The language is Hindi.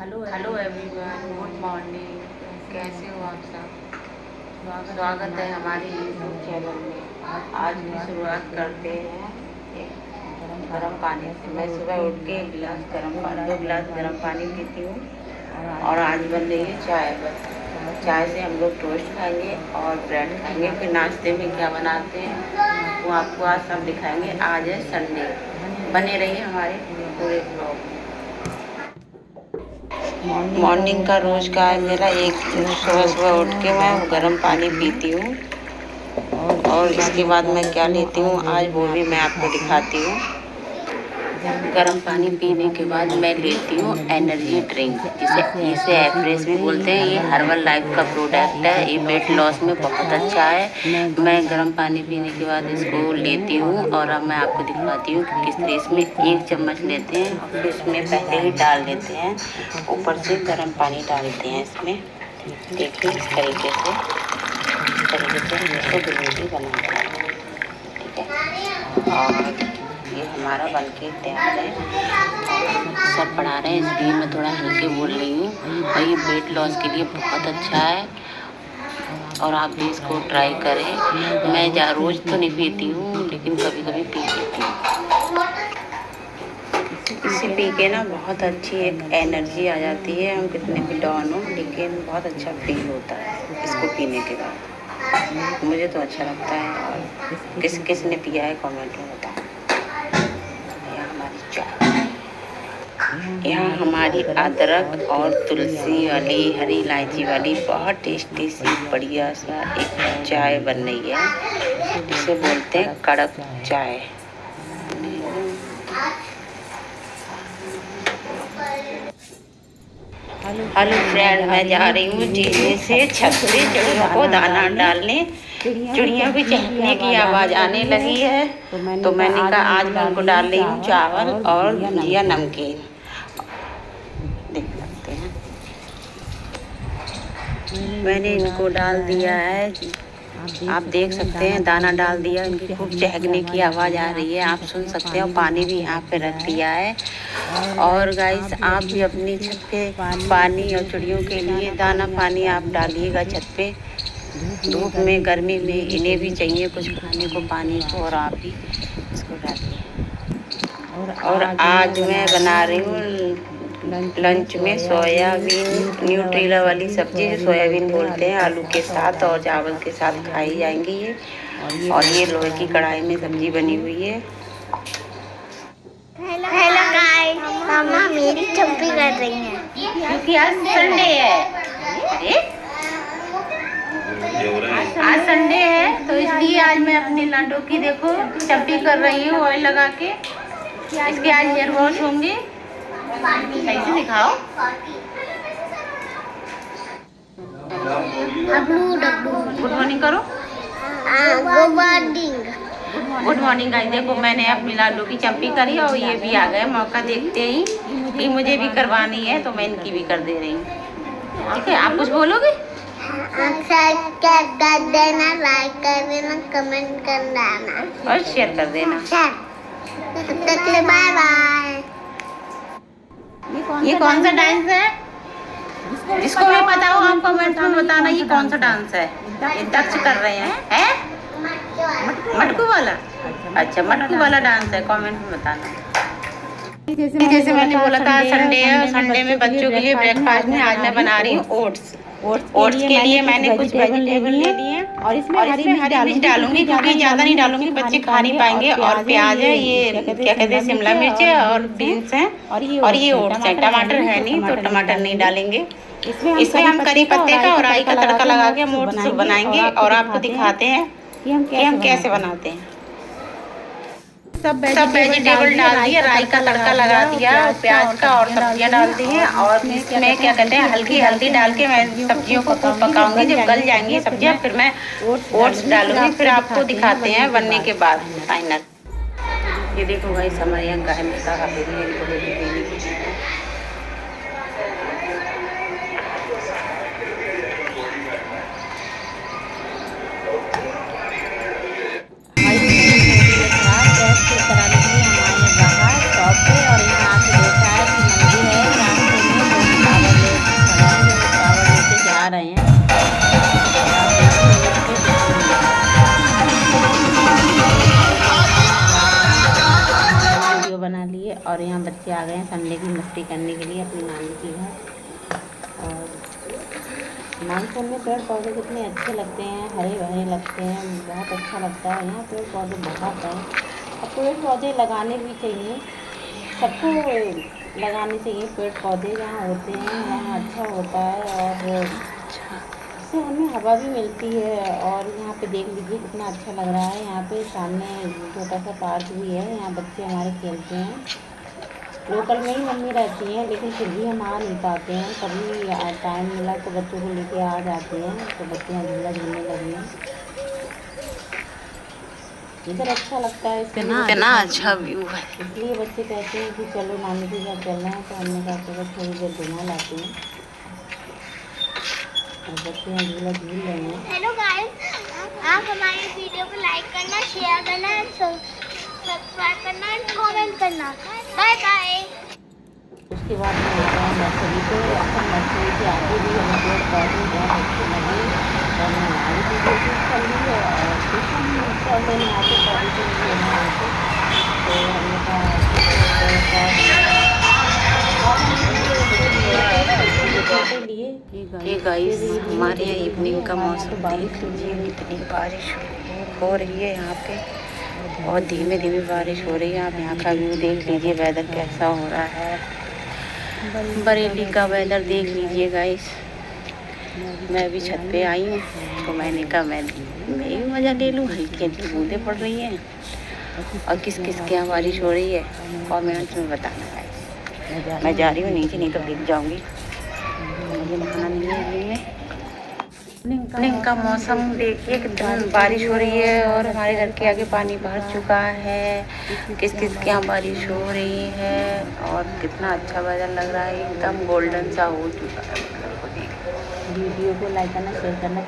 Hello hello everyone good morning कैसे हो आप सब? स्वागत है हमारे यूट्यूब चैनल में। आज की शुरुआत करते हैं एक गर्म पानी से। मैं सुबह उठ के एक गिलास गर्म पानी दो गिलास गर्म पानी पीती हूँ। और आज बन रही है चाय बस। चाय से हम लोग टोस्ट खाएँगे और ब्रेड खाएँगे। फिर नाश्ते में क्या बनाते हैं वो आपको आज सब दिखाएँगे। आज है संडे। बने रहिए। हमारे पूरे ब्लॉग में। मॉर्निंग का रोज का है मेरा, एक सुबह सुबह उठ के मैं गर्म पानी पीती हूँ। और इसके बाद मैं क्या लेती हूँ, आज वो भी मैं आपको दिखाती हूँ। गर्म पानी पीने के बाद मैं लेती हूँ एनर्जी ड्रिंक जिसे इसे एवरेज भी बोलते हैं। ये हर्बल लाइफ का प्रोडक्ट है। ये वेट लॉस में बहुत अच्छा है। मैं गर्म पानी पीने के बाद इसको लेती हूँ और अब मैं आपको दिखवाती हूँ कि किस तरह इसमें एक चम्मच लेते हैं और इसमें पहले ही डाल देते हैं। ऊपर से गर्म पानी डालते हैं इसमें। देखिए इस तरीके से। इस तरीके से हम इसको बनाते हैं। ठीक है? और ये हमारा बन के तैयार है। सर पढ़ा रहे हैं, इसलिए मैं थोड़ा हल्के बोल रही हूँ। और ये वेट लॉस के लिए बहुत अच्छा है। और आप भी इसको ट्राई करें। मैं जा, रोज़ तो नहीं पीती हूँ, लेकिन कभी कभी पी लेती हूँ। इसे पी के ना बहुत अच्छी एक एनर्जी आ जाती है। हम कितने भी डाउन हो, लेकिन बहुत अच्छा फील होता है इसको पीने के बाद। मुझे तो अच्छा लगता है। और किस किस ने पिया है कमेंट में बताओ। यहाँ हमारी अदरक और तुलसी वाली, हरी इलायची वाली बहुत टेस्टी सी, बढ़िया सा एक चाय बन रही है। जिसे बोलते हैं कड़क चाय। हेलो फ्रेंड मैं जा रही हूँ जीने से छत से चिड़ियों को दाना डालने। चिड़िया भी चहकने की आवाज़ आने लगी है। तो मैंने कहा आज मैं उनको डाल रही हूँ चावल और भुजिया नमकीन। देख लगते हैं। मैंने इनको डाल दिया है। आप देख सकते हैं, दाना डाल दिया, इनकी खूब चहकने की आवाज़ आ रही है, आप सुन सकते हो पानी भी यहाँ पे रख दिया है। और गाइस आप भी अपनी छत पे पानी और चिड़ियों के लिए दाना पानी आप डालिएगा छत पे। धूप में, गर्मी में, इन्हें भी चाहिए कुछ खाने को, पानी को, और आप भी इसको डालिए। और आज मैं बना रही हूँ लंच में सोयाबीन न्यूट्रीला वाली सब्ज़ी जो सोयाबीन बोलते हैं आलू के साथ और चावल के साथ खाई जाएँगी ये। और ये लोहे की कढ़ाई में सब्ज़ी बनी हुई है। हेलो गाइस मम्मा मेरी चप्पी कर रही हैं। क्योंकि आज संडे है। आज संडे है तो इसलिए आज मैं अपने लाडो की देखो चप्पी कर रही हूँ ऑयल लगा के। इसके आज हेयर वॉश होंगे। सही से दिखाओ गुड मॉर्निंग करो। Good morning good morning guys देखो मैंने अपनी लाडू की चंपी करी और ये भी आ गए। मौका देखते ही कि मुझे भी करवानी है तो मैं इनकी भी कर दे रही हूँ। ठीक है आप कुछ बोलोगे? कर देना लाइक कर देना। कमेंट कर देना और शेयर कर देना। बाय बाय ये कौन सा डांस है? जिसको भी पता हो आप कमेंट में बताना ये कौन सा डांस है? ये दक्ष कर रहे हैं हैं? मटकू वाला। अच्छा मटकू वाला डांस है कमेंट में बताना। जैसे मैंने बोला था संडे है संडे में बच्चों के लिए ब्रेकफास्ट में आज मैं बना रही हूँ ओट्स ओट्स के लिए मैंने कुछ वेजिटेबल ले लिए। और इसमें हरी मिर्च डालूँगी क्योंकि ज़्यादा नहीं डालूँगी बच्चे खा नहीं पाएँगे। और प्याज है ये क्या कहते हैं शिमला मिर्च है और बीन्स है। और ये ओट्स है टमाटर है नहीं तो टमाटर नहीं डालेंगे। इसमें हम करी पत्ते का और राई का तड़का लगा के हम ओट्स बनाएँगे। और आपको दिखाते हैं। कि हम कैसे बनाते हैं? सब वेजिटेबल डाल दिए राई का तड़का लगा दिया प्याज का और सब्ज़ियाँ डाल दी है और इसमें क्या कहते हैं हल्की हल्दी डाल के मैं सब्जियों को खूब पकाऊँगी जब गल जाएँगी सब्ज़ियाँ फिर मैं ओट्स डालूँगी फिर आपको दिखाते हैं बनने के बाद फाइनल ये देखो भाई हमारे यहाँ गाय माता का जा रहे हैं? वीडियो बना लिए और यहाँ बच्चे आ गए हैं संडे की मस्ती करने के लिए अपनी नानी के घर और मानसून में पेड़ पौधे कितने अच्छे लगते हैं, हरे भरे लगते हैं, बहुत अच्छा लगता है। यहाँ पेड़ पौधे बहुत हैं। और पेड़ पौधे लगाने भी चाहिए। सबको लगाने चाहिए पेड़ पौधे जहाँ होते हैं वहाँ अच्छा होता है और इससे हमें हवा भी मिलती है और यहाँ पे देख लीजिए कितना अच्छा लग रहा है। यहाँ पे सामने छोटा सा पार्क भी है, यहाँ बच्चे हमारे खेलते हैं। लोकल में ही मम्मी रहती हैं, लेकिन फिर भी हम आ नहीं पाते हैं। कभी टाइम मिला तो बच्चों को लेके आ जाते हैं तो बच्चे झूला झूलने लगे हैं। इधर अच्छा लगता है इसलिए कितना अच्छा व्यू है। इसलिए बच्चे कहते हैं कि चलो नानी के घर चलना है तो हमने कहा चलो थोड़ी देर घुमा लाते हैं। और बच्चे यहाँ झूला झूल रहे हैं। हेलो गाइस आप हमारे वीडियो को लाइक करना शेयर करना सब्सक्राइब करना एंड कमेंट करना। बाय बाय उसके बाद नर्सरी पे अच्छा नर्सरी के आगे भी हमें पेड़ पौधे बहुत अच्छे लगे और मैं हमारी भी कोशिश कर ली है और कुछ हम पौधे में आते पौधे लिए लेना आते तो हमने कहा गाइस हमारे यहाँ इवनिंग का मौसम देख लीजिए, कितनी बारिश हो रही है यहाँ पे। बहुत धीमे धीमे बारिश हो रही है, आप यहाँ का व्यू देख लीजिए वेदर कैसा हो रहा है। बरेली का वेदर देख लीजिए गाइस मैं भी छत पे आई हूँ तो मैंने कहा, मैं मैं भी मज़ा ले लूँ, हल्की हल्की बूंदें पड़ रही हैं. और किस किस के यहाँ बारिश हो रही है और मैंने तुम्हें बताना गाइस मैं जा रही हूँ, नीचे, नहीं तो दिख जाऊँगी। मुझे नहाना नहीं है में। इवनिंग का मौसम देखिए एकदम बारिश हो रही है और हमारे घर के आगे पानी भर चुका है। किस किस के यहाँ बारिश हो रही है और कितना अच्छा वेदर लग रहा है। एकदम गोल्डन सा हो चुका है। वीडियो को लाइक करना शेयर करना।